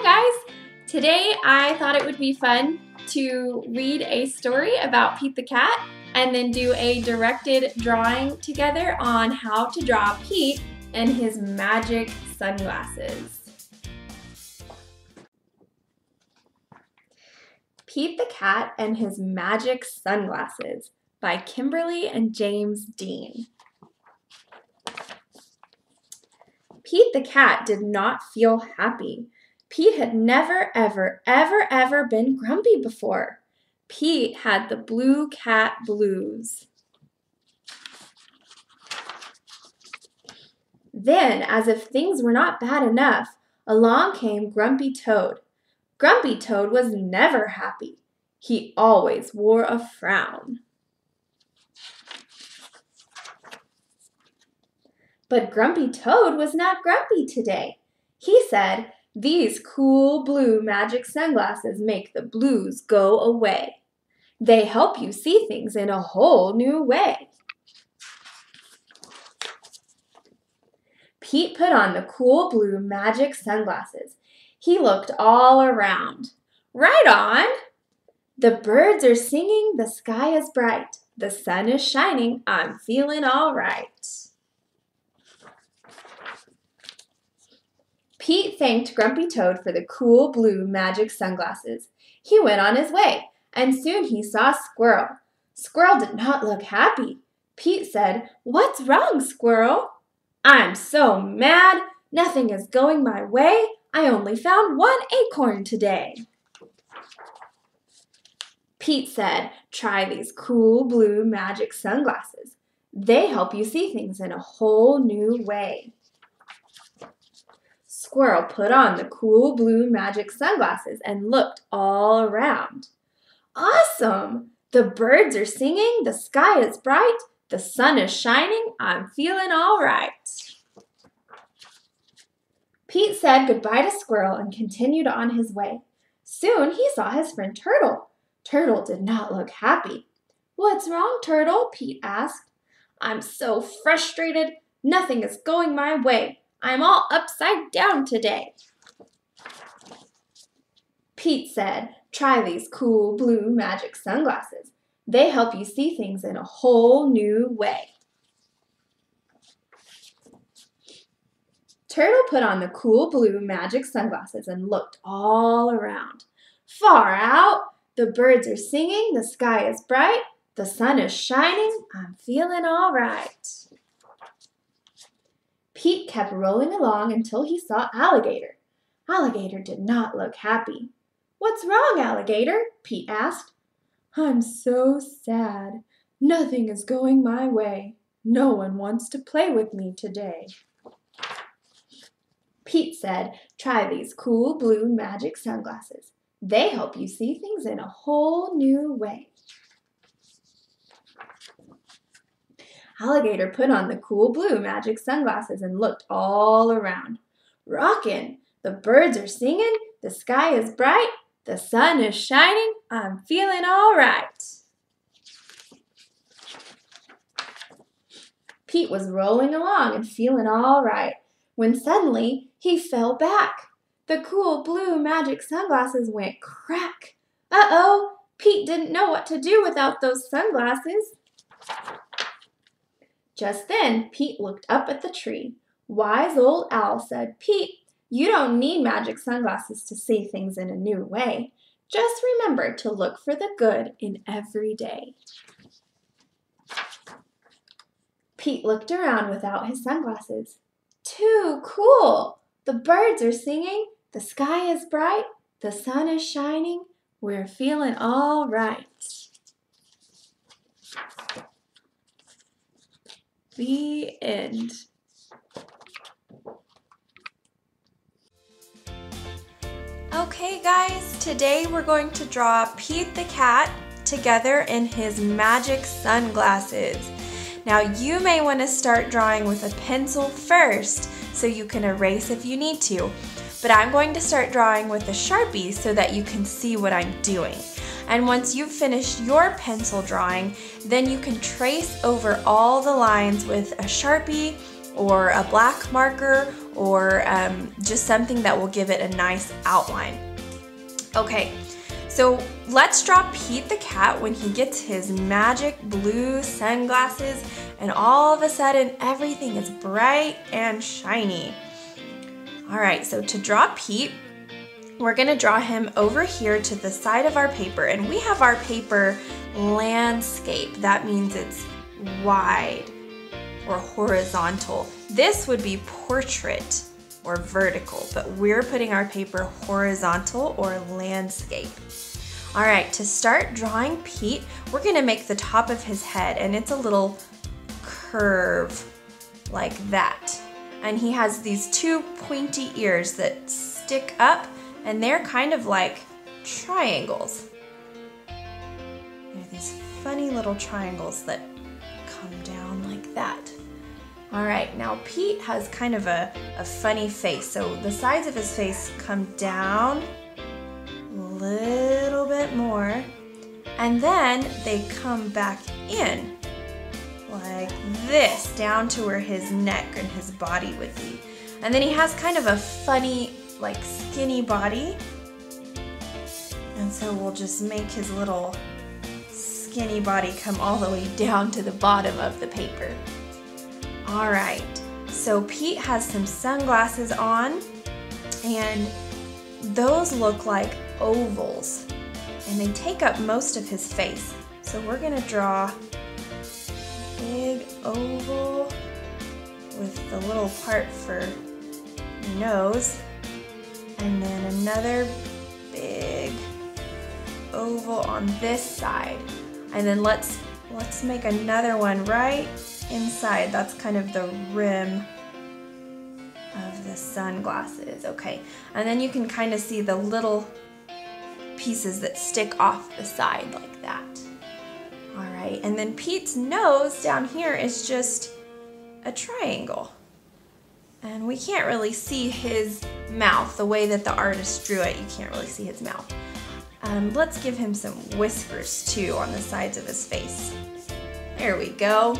Hi guys! Today I thought it would be fun to read a story about Pete the Cat and then do a directed drawing together on how to draw Pete and his magic sunglasses. Pete the Cat and His Magic Sunglasses by Kimberly and James Dean. Pete the cat did not feel happy. Pete had never, ever, ever, ever been grumpy before. Pete had the blue cat blues. Then, as if things were not bad enough, along came Grumpy Toad. Grumpy Toad was never happy. He always wore a frown. But Grumpy Toad was not grumpy today. He said, These cool blue magic sunglasses make the blues go away. They help you see things in a whole new way. Pete put on the cool blue magic sunglasses. He looked all around. Right on! The birds are singing, the sky is bright, the sun is shining, I'm feeling all right. Pete thanked Grumpy Toad for the cool blue magic sunglasses. He went on his way, and soon he saw Squirrel. Squirrel did not look happy. Pete said, What's wrong, Squirrel? I'm so mad. Nothing is going my way. I only found one acorn today. Pete said, Try these cool blue magic sunglasses. They help you see things in a whole new way. Squirrel put on the cool blue magic sunglasses and looked all around. Awesome! The birds are singing, the sky is bright, the sun is shining, I'm feeling all right. Pete said goodbye to Squirrel and continued on his way. Soon he saw his friend Turtle. Turtle did not look happy. What's wrong, Turtle? Pete asked. I'm so frustrated. Nothing is going my way. I'm all upside down today. Pete said, try these cool blue magic sunglasses. They help you see things in a whole new way. Turtle put on the cool blue magic sunglasses and looked all around. Far out, the birds are singing, the sky is bright, the sun is shining, I'm feeling all right. Pete kept rolling along until he saw Alligator. Alligator did not look happy. What's wrong, Alligator? Pete asked. I'm so sad. Nothing is going my way. No one wants to play with me today. Pete said, try these cool blue magic sunglasses. They help you see things in a whole new way. Alligator put on the cool blue magic sunglasses and looked all around. Rockin'! The birds are singing, the sky is bright, the sun is shining, I'm feeling all right. Pete was rolling along and feeling all right when suddenly he fell back. The cool blue magic sunglasses went crack. Uh-oh, Pete didn't know what to do without those sunglasses. Just then, Pete looked up at the tree. Wise old owl said, Pete, you don't need magic sunglasses to see things in a new way. Just remember to look for the good in every day. Pete looked around without his sunglasses. Too cool! The birds are singing, the sky is bright, the sun is shining, we're feeling all right. The end. Okay guys, today we're going to draw Pete the Cat together in his magic sunglasses. Now you may want to start drawing with a pencil first so you can erase if you need to, but I'm going to start drawing with a Sharpie so that you can see what I'm doing. And once you've finished your pencil drawing, then you can trace over all the lines with a Sharpie or a black marker or um, just something that will give it a nice outline. Okay, so let's draw Pete the cat when he gets his magic blue sunglasses and all of a sudden everything is bright and shiny. All right, so to draw Pete, we're gonna draw him over here to the side of our paper and we have our paper landscape. That means it's wide or horizontal. This would be portrait or vertical, but we're putting our paper horizontal or landscape. All right, to start drawing Pete, we're gonna make the top of his head and it's a little curve like that. And he has these two pointy ears that stick up and they're kind of like triangles. They're these funny little triangles that come down like that. All right, now Pete has kind of a, a funny face. So the sides of his face come down a little bit more and then they come back in like this down to where his neck and his body would be. And then he has kind of a funny like skinny body. And so we'll just make his little skinny body come all the way down to the bottom of the paper. All right, so Pete has some sunglasses on and those look like ovals and they take up most of his face. So we're gonna draw big oval with the little part for nose and then another big oval on this side. And then let's let's make another one right inside. That's kind of the rim of the sunglasses. Okay, and then you can kind of see the little pieces that stick off the side like that. All right, and then Pete's nose down here is just a triangle. And we can't really see his mouth the way that the artist drew it. You can't really see his mouth. Um, let's give him some whiskers too on the sides of his face. There we go.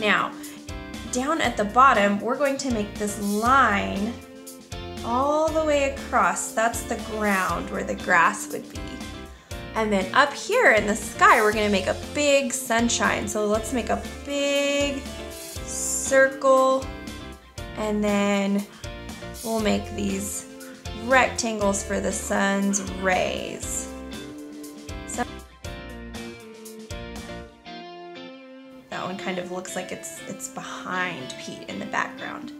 Now, down at the bottom, we're going to make this line all the way across. That's the ground where the grass would be. And then up here in the sky, we're gonna make a big sunshine. So let's make a big circle and then we'll make these rectangles for the sun's rays. So that one kind of looks like it's it's behind Pete in the background.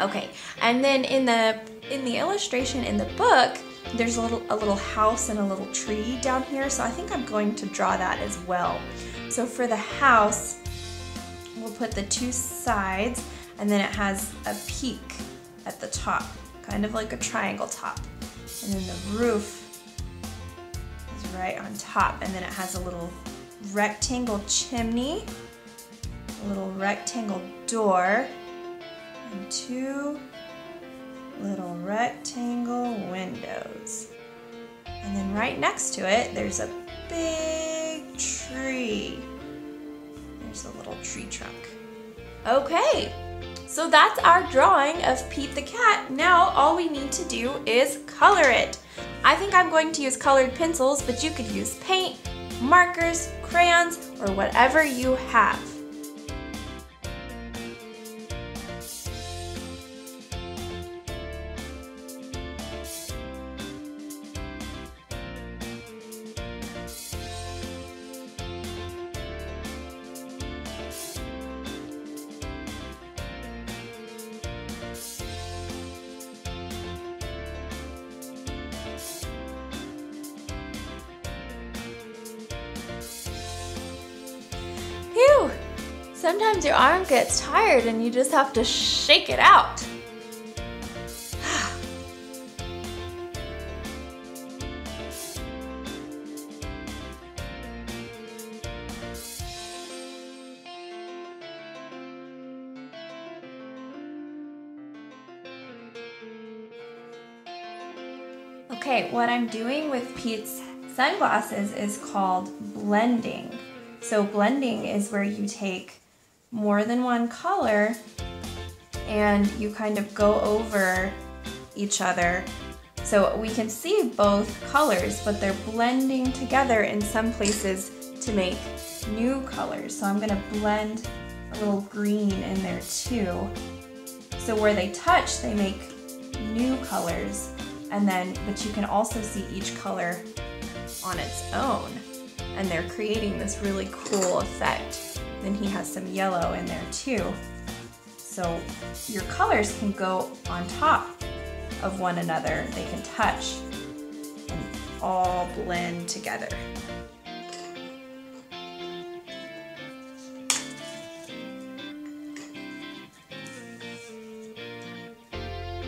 Okay, and then in the in the illustration in the book, there's a little a little house and a little tree down here, so I think I'm going to draw that as well. So for the house, we'll put the two sides and then it has a peak at the top, kind of like a triangle top. And then the roof is right on top, and then it has a little rectangle chimney, a little rectangle door, and two little rectangle windows. And then right next to it, there's a big tree. There's a little tree trunk. Okay, so that's our drawing of Pete the cat. Now all we need to do is color it. I think I'm going to use colored pencils, but you could use paint, markers, crayons, or whatever you have. Sometimes your arm gets tired and you just have to shake it out. Okay, what I'm doing with Pete's sunglasses is called blending. So blending is where you take more than one color and you kind of go over each other. So we can see both colors, but they're blending together in some places to make new colors. So I'm gonna blend a little green in there too. So where they touch, they make new colors. And then, but you can also see each color on its own. And they're creating this really cool effect. Then he has some yellow in there too. So your colors can go on top of one another. They can touch and all blend together.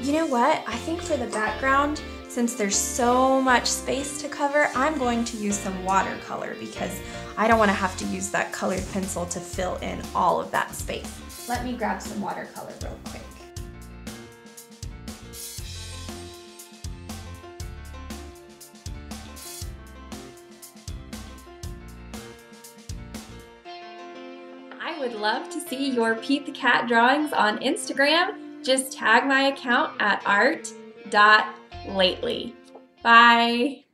You know what? I think for the background, since there's so much space to cover, I'm going to use some watercolor because I don't want to have to use that colored pencil to fill in all of that space. Let me grab some watercolor real quick. I would love to see your Pete the Cat drawings on Instagram just tag my account at art.lately. Bye.